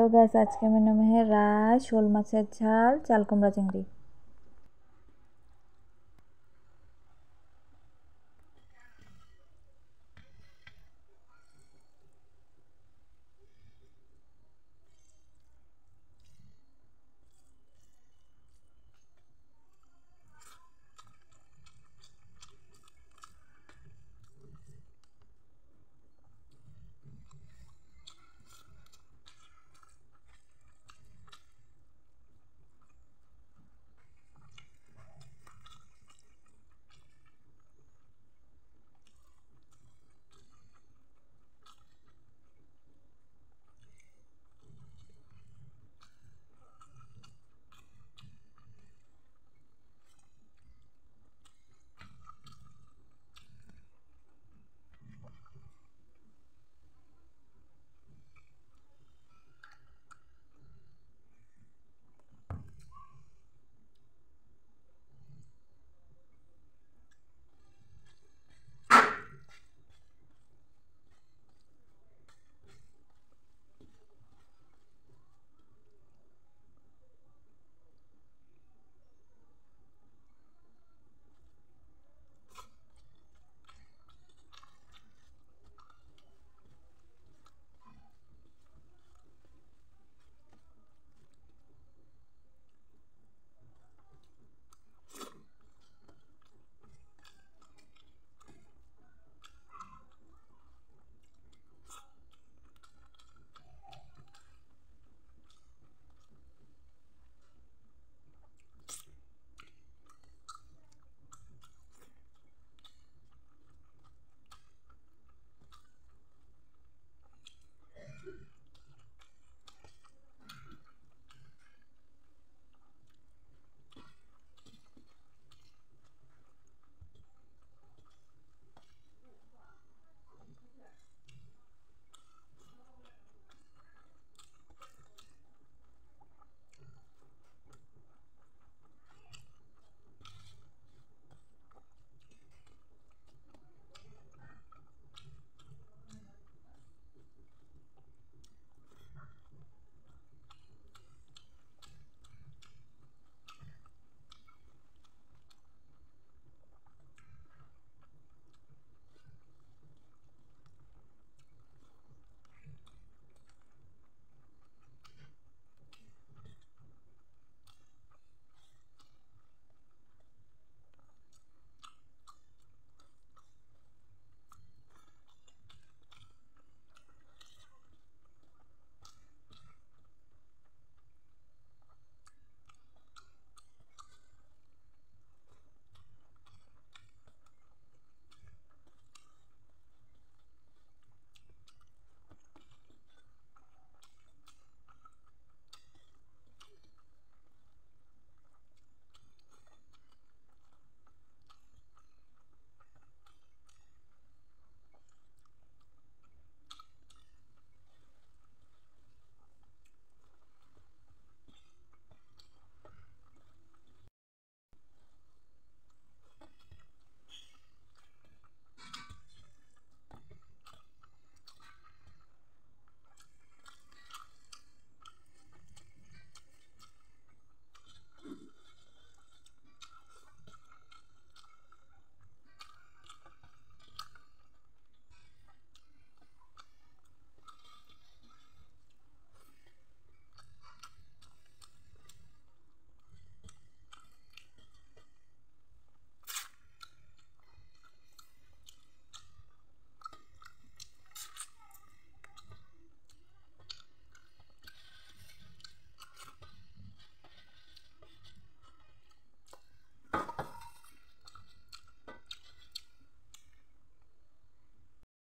Hello guys আজকে menu মেহে রায় শোল মাছের ঝাল চাল কুমড়া চিংড়ি।